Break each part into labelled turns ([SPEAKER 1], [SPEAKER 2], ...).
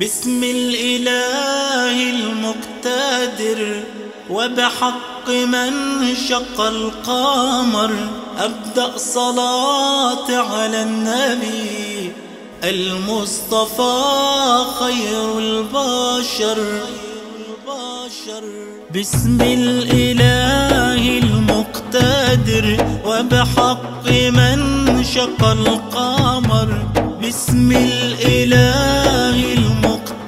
[SPEAKER 1] بسم الإله المقتدر وبحق من شق القمر أبدأ صلاة على النبي. المصطفى خير البشر. بسم الإله المقتدر وبحق من شق القمر. بسم الإله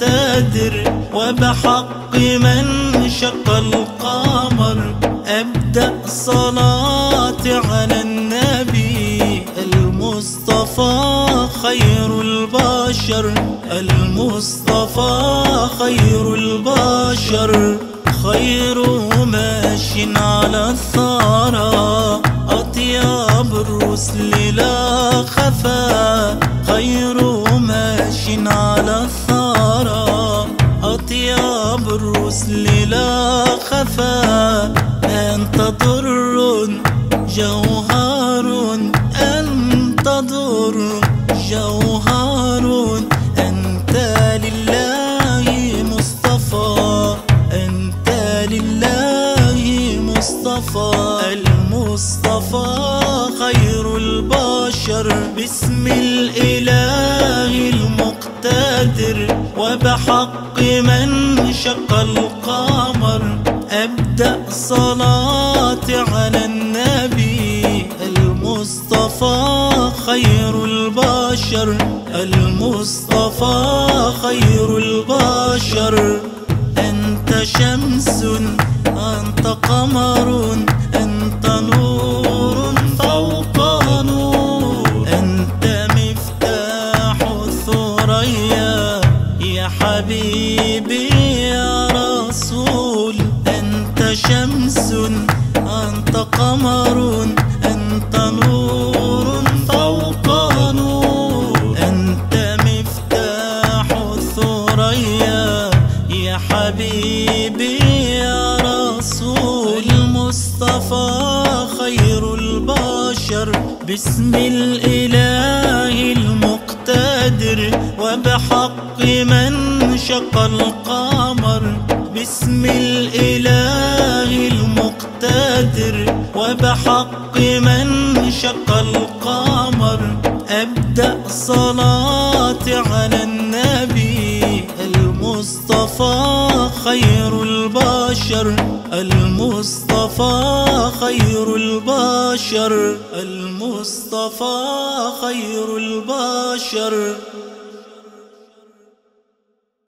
[SPEAKER 1] المقتدر وبحق من شق القمر. أبدأ صلاة على النبي المصطفى خير البشر. المصطفى خير البشر. خير ماش على الثرى. أطيب الرسل لا خفا أطيب الرسل لا خفا أنت ضر جوهر أنت ضر جوهر أنت لله مصطفى أنت لله مصطفى المصطفى خير البشر بسم الإله وبحق من شق القمر أبدأ صلاة على النبي. المصطفى خير البشر المصطفى خير البشر. أنت شمس أنت قمر. يا حبيبي يا رسول أنت شمس أنت قمر أنت نور فوق نور. أنت مفتاح الثريا. يا حبيبي يا رسول المصطفى خير البشر. بسم الإله المقتدر وبحق شق القمر بسم الإله المقتدر وبحق من شق القمر. أبدأ صلاة على النبي المصطفى خير البشر. المصطفى خير البشر. المصطفى خير البشر.